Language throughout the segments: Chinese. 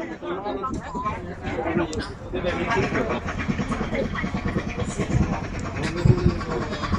Thank you.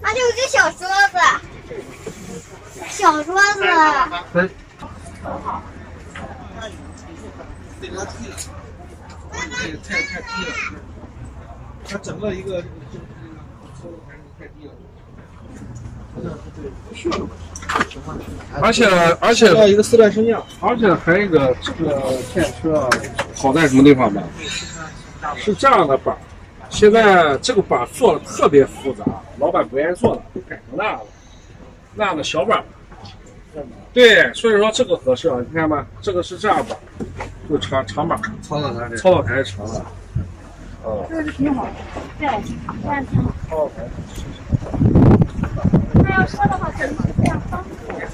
那就是个小桌子，小桌子。这个太太低了，它整个一个这个收入还是太低了。而且而且要一个四段升降，而且还有一个这个电车啊好在什么地方吧？是这样的板，现在这个板做的特别复杂，老板不愿意做了，就改成那样了，那样的小板。对，所以说这个合适啊，你看吧，这个是这样板，就长长板，操作台操作台是长的。哦，这个是挺好的，对，这样挺好。操作台。那要说的话，肯定是这样方也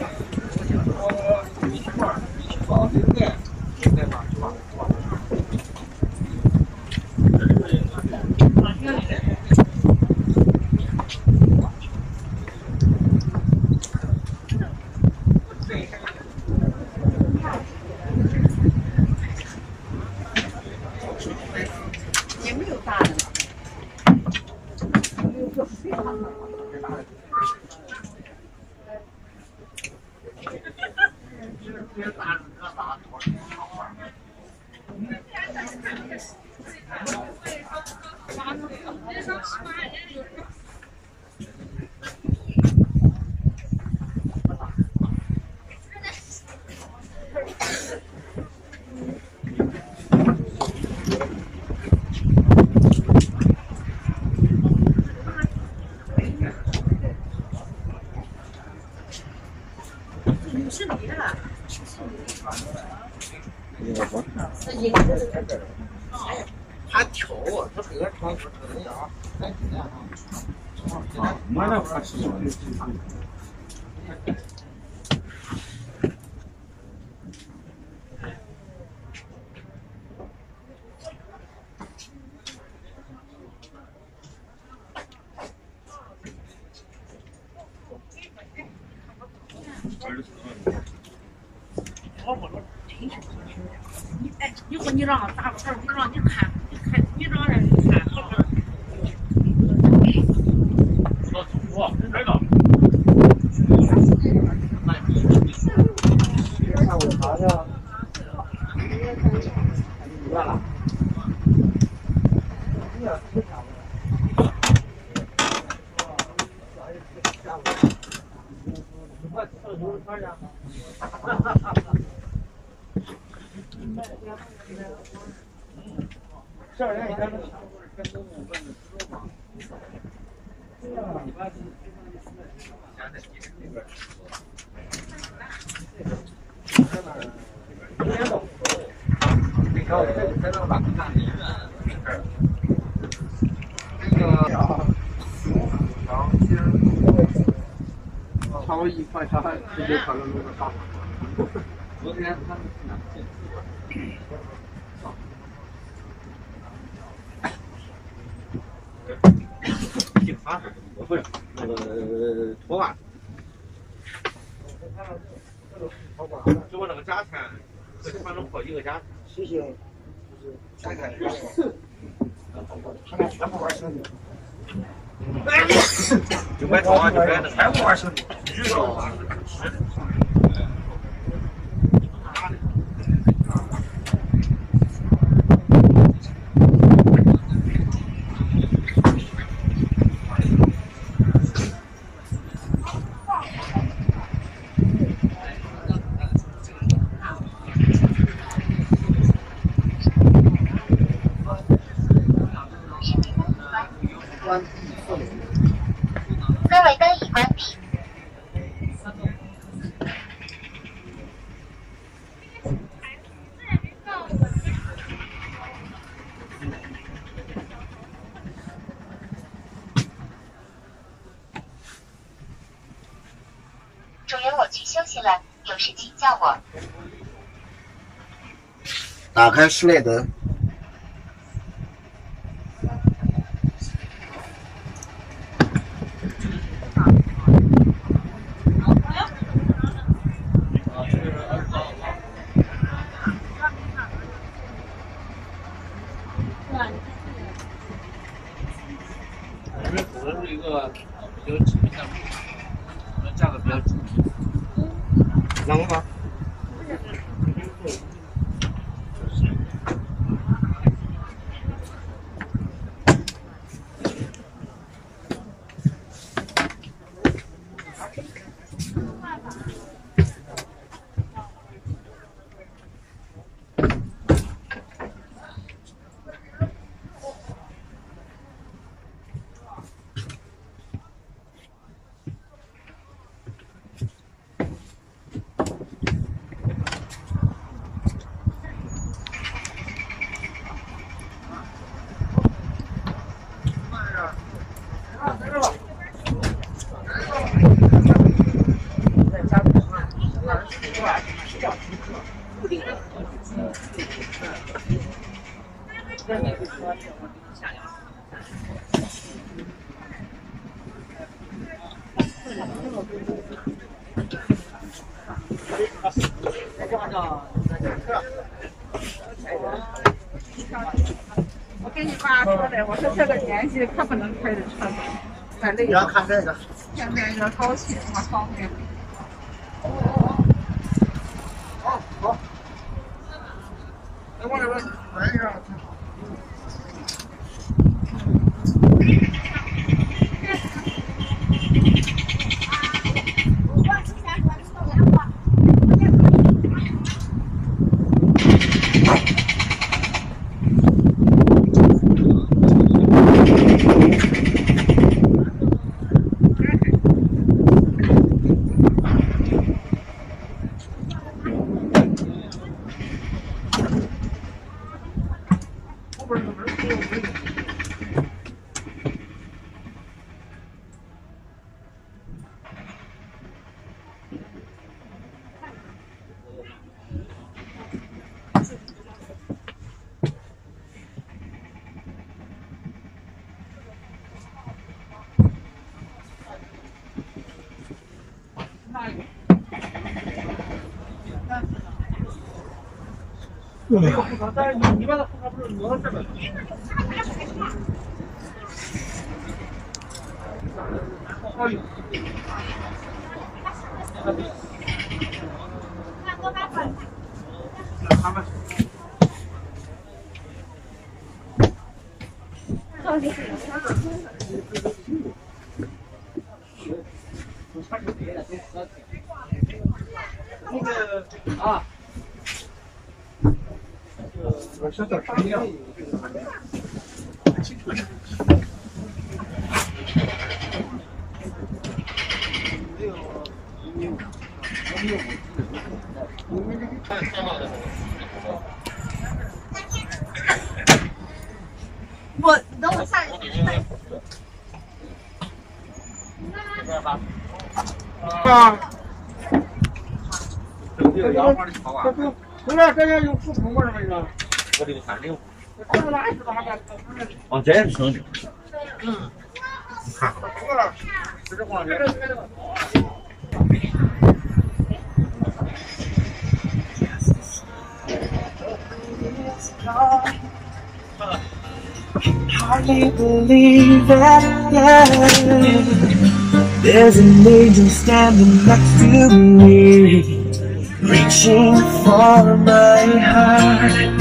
他挑啊，他本来长不成呀。我那块是你哎，一会儿你让大伙儿，你让你看，你看，你让人看后边。来了。差不多一块钱，直接传到那个大。昨天他们警察是不是那个拖把？就我那个价钱，和传统破一个价。谢谢。看看，他们全部玩兄弟。就买拖把，就买那全部玩兄弟，巨少啊，是。请叫我。打开室内灯。因为可能是一个比较知名的，价格比较低。能吗？我跟你爸说的，我说这个年纪可不能开着车子，太累你要了。看这个。现在要高铁我方便。好，好。等会儿没有护照，但是你你把它护照不是挪到这边了？哎呦！我小点声音啊。我等我下去。啊，这个洋花的草啊，不是，这要有副棚吗？这个？我这个反正这个哪是哪个？哦，这是生的。嗯，看，这是黄的。Hardly believe that yeah, there's an angel standing next to me, reaching for my heart.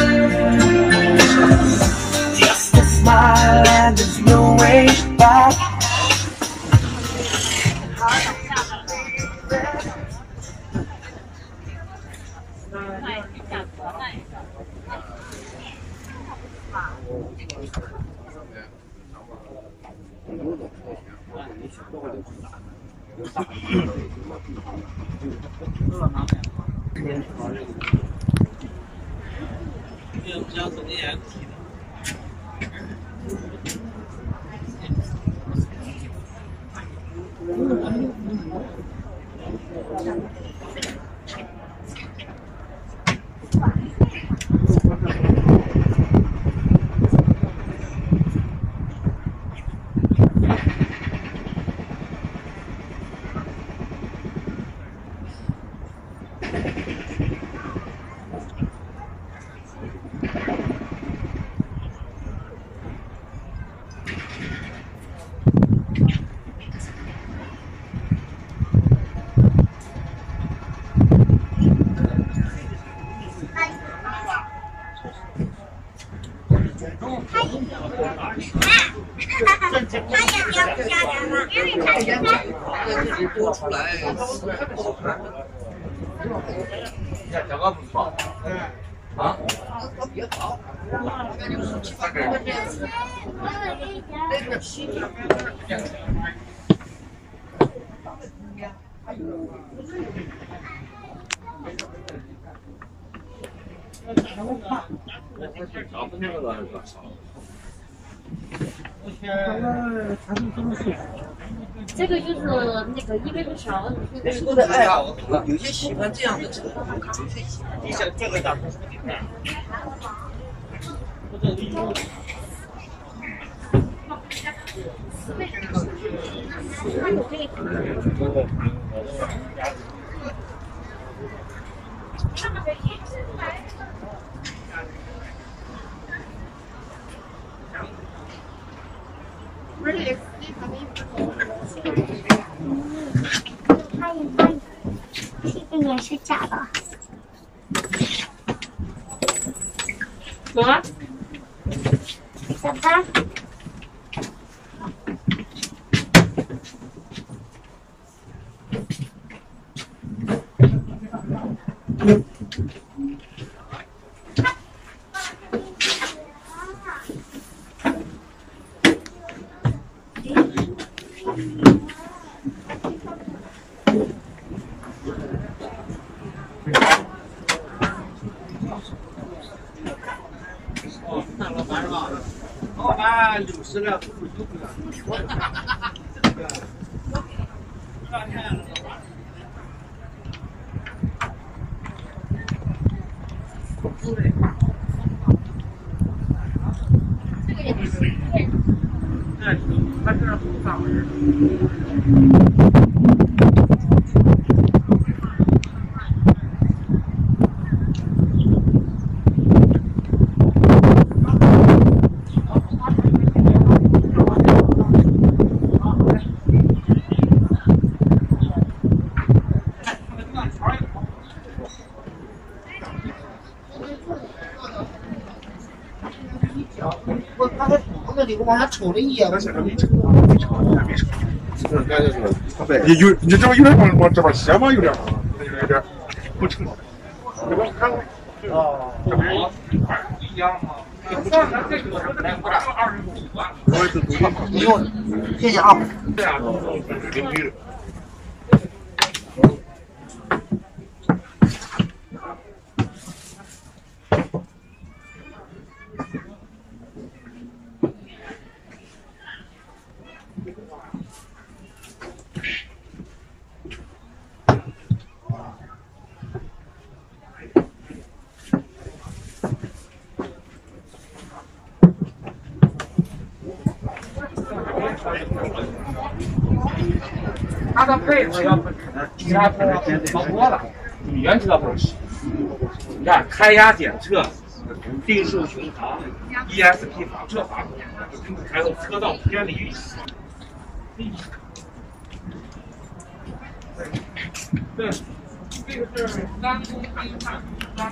多出来，你看这个不错，啊，也好，大概。少分那个是多少？这个就是那个一百个勺子，我的爱好，有些喜欢这样的车，有些喜欢。你想这个大它老板是吧？老板六十了，不有不了。他这儿不上门。我他在那里往下抽了一样。你有你这不有点往往这边斜吗？有点，有点不成。这边看，啊，这边一块不一样吗？你用，谢谢啊。它的配置要比其他车好多了，原车不是。你看胎压检测、定速巡航、ESP 防侧滑，还有车道偏离预警。对，这个是？单独看一看，单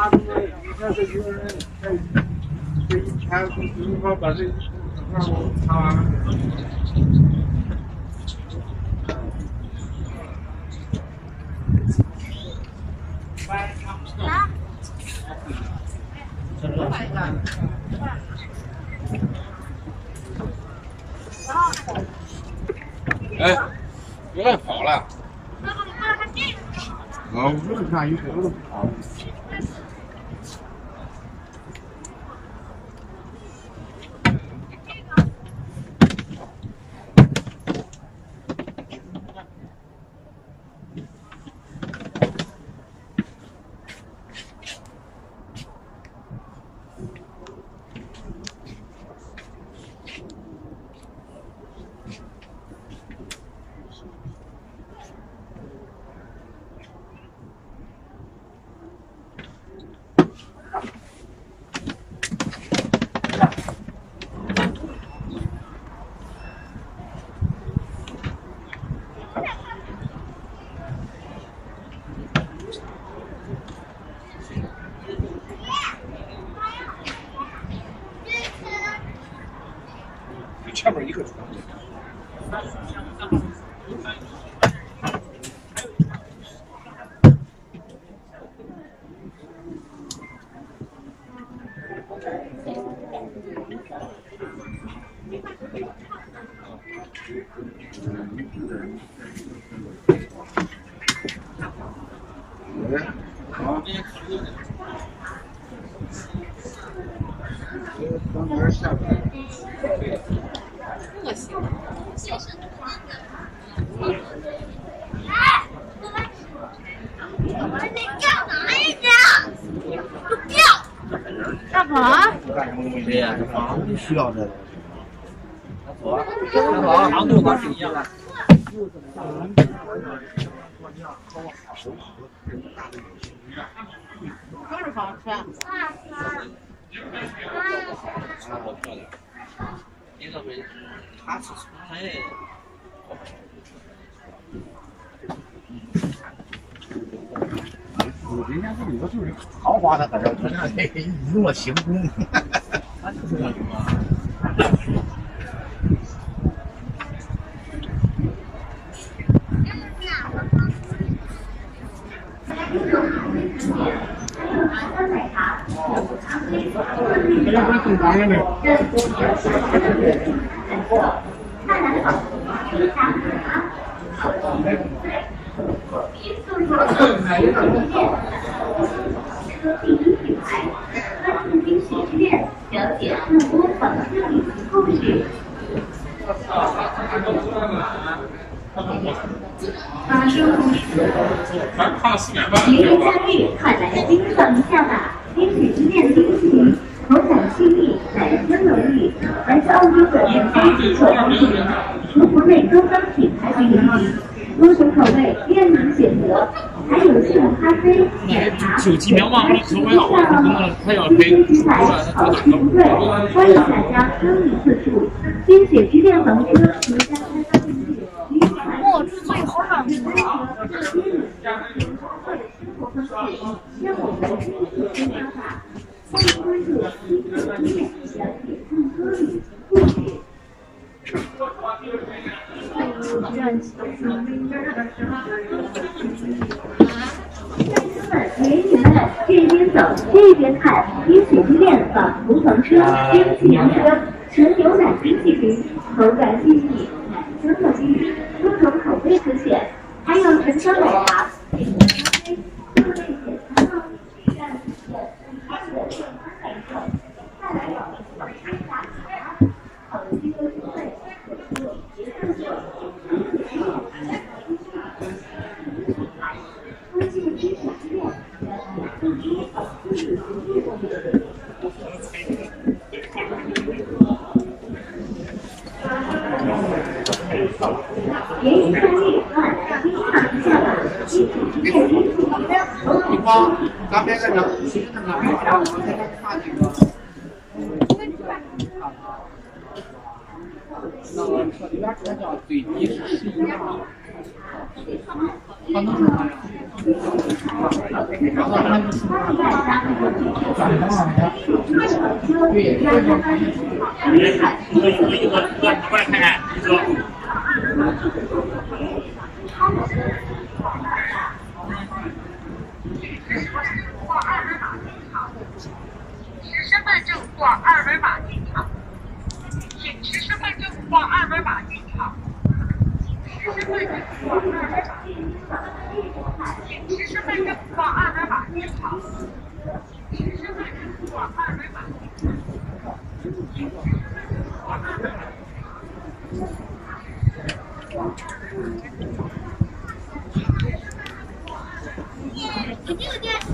他们你看这有人这这一天如何把这让我擦完了？哎，别乱跑了。我问看有什么好？前面需要这个。长度都是一样的。都是房车。差不多漂亮。你这回他是从他也人家这里头就是豪华的，搁这搁这一诺行宫。他就是那种啊。这要不正常的呢？了解更多仿生旅行故事。发生故事。节日假日，快来欣赏一下吧！天使之恋冰淇淋，口感细腻，奶香浓郁，来自澳洲的原装可口品牌，由国内高端品牌为引领，多种口味任您选择，还有速溶咖啡、奶茶、手机描吗？还手表啊，他要天推使之牌好吃不对，欢迎大家光临四处。冰雪之恋房车独家开发定制，您还请关注冰雪之恋房车这边的直播会生活方式，像我们的冰雪之恋。欢迎关注冰雪之恋，了解更多旅行故事。朋友们，美女们这边走，这边看冰雪之恋，仿佛房车，冰雪房车。纯牛奶冰淇淋，口感细腻，奶香乐意，多种口味可选，还有纯香奶茶、美式咖啡、各类简餐套，让你有健康的健康感受。再来有美式茶茶，好的机构聚会，有做别特色。推荐冰雪之恋，更多好自己服务。联谊快递暖男冰场下吧，你光刚才那个其实那个冰箱，我们现在看那个。那个车里边车叫最低是十一码，他能说啥呀？然后他就是对，一个一个一个一块钱，你说。持身份证或二维码进场，请持身份证或二维码进场。持身份证或二维码进场，请持身份证或二维码进场。持身份证或二维码进场。你这个电视。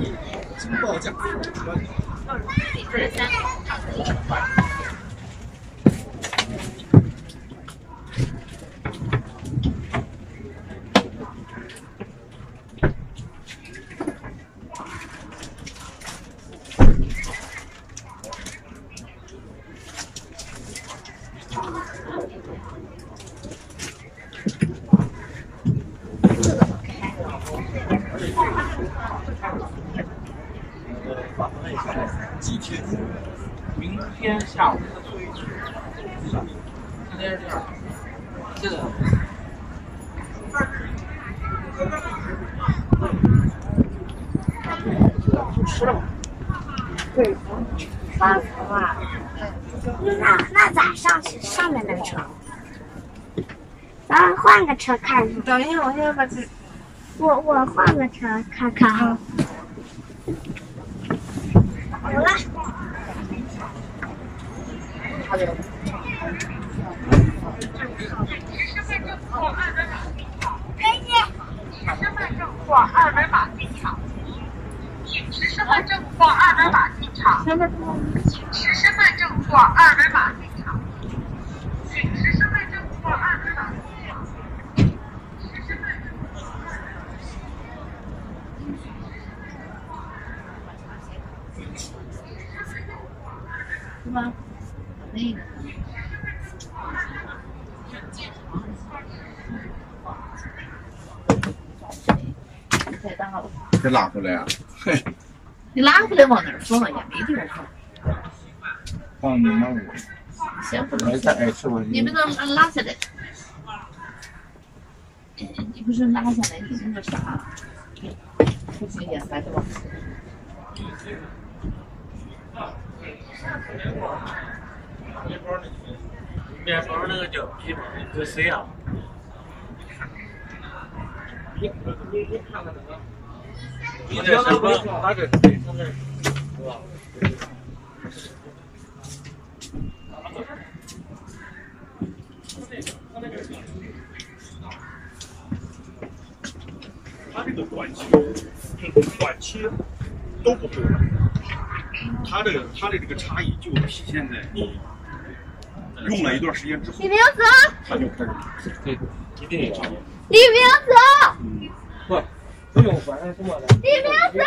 报价天？明天下午。今天是第二天，这个。吃了吗？对，啊！那那咋上去上面那车？咱换个车看看。等一下，我现在把这。我我换个车看看啊。有了。给你。身份证或二维码请持身份证或二维码进场。请持身份证或二维码进场。请持身份证或二维码进场。持身份证。是吧？那个。给拉回来啊！嘿，你拉回来往哪儿放也没地方放。放你那儿。先不能？你不能拉下来。你不是拉下来，你那个啥，不行也还是往。面包那个叫皮嘛，搁谁啊？你你你看看那个，你这什么？他这谁？他这是吧？他这个短期、短期都不会有。它的他的这个差异就体现在你用了一段时间之后，李明泽，他就开始对，一定有。李明泽，不，不用管什么的。李明泽。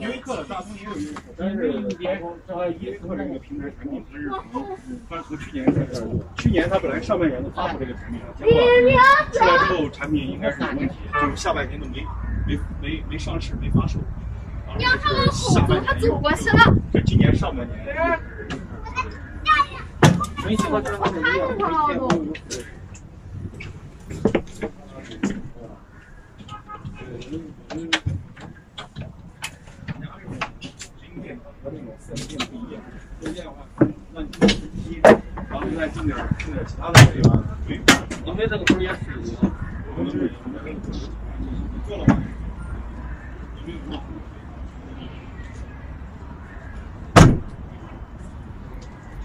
优衣库的大通也有优衣库，但是联呃依托这个平台产品，它是从它从去年开始，去年它本来上半年都发布这个产品了，结果出来之后产品应该是有问题，就是下半年都没没没没上市，没发售。你要看我后走，他走过去了。这今年上半年。没喜欢这个，没有，没见过。和那种四这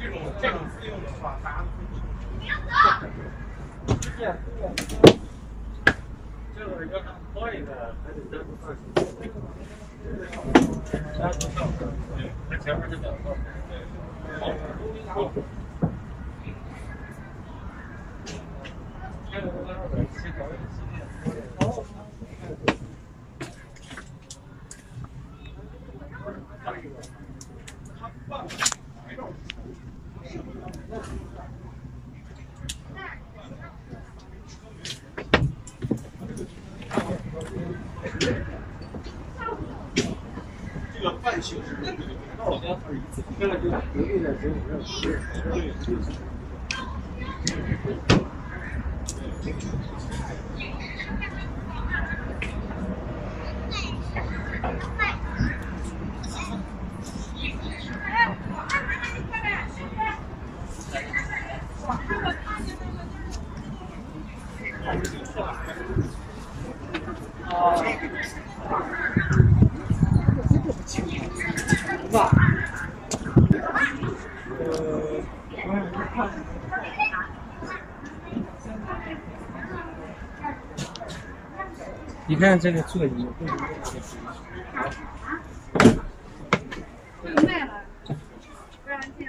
种这种费用的话，大家这 个，你看这个座椅，卖了，不让进。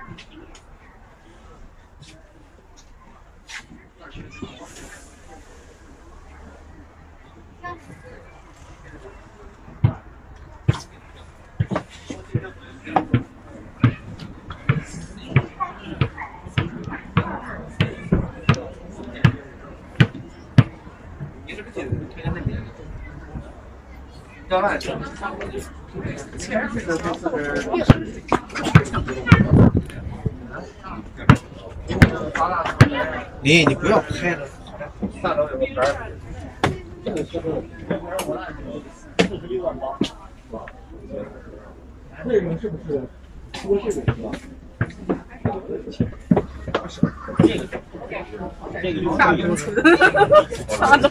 你是不是推荐那边？要万钱。你你不要拍了，大楼有个，这个是四十六万八，这个是不是这个是吧？这个大公司，大公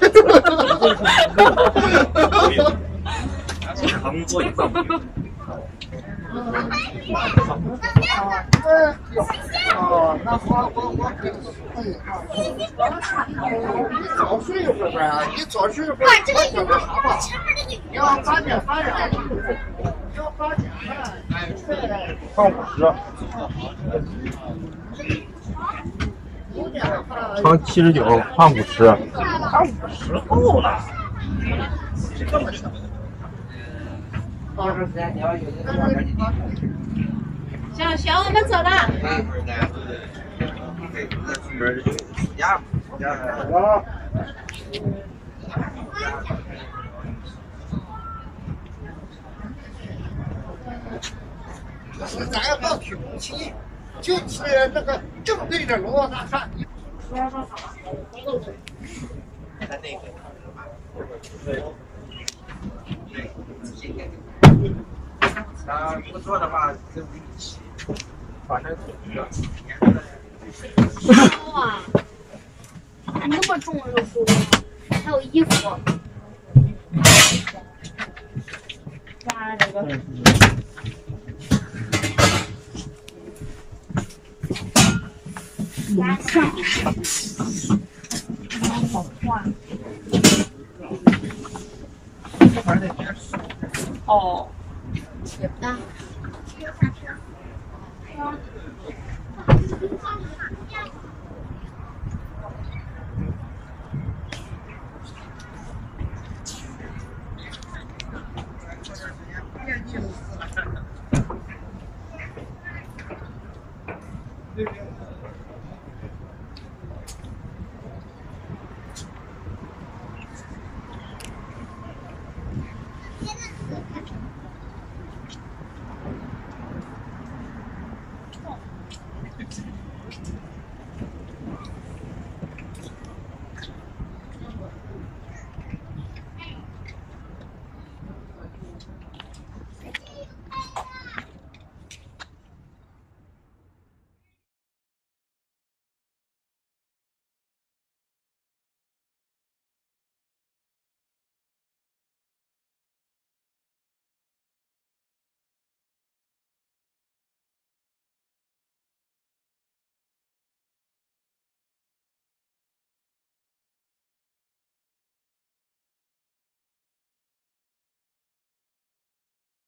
长座椅上。哦，那我我我给你早睡一会儿啊，你早睡一会儿，我觉得啥吧？你要八点半呀，要八点半，放五十。乘七十九换五十，他五十够了。行行，我们走了。是咱要到体工期，就是那个正对着龙王大厦。看那个。他不做的话，跟我一起，反正哇，那么重的书，还有衣服。哇，这个。拿上，好画。哦，也不大。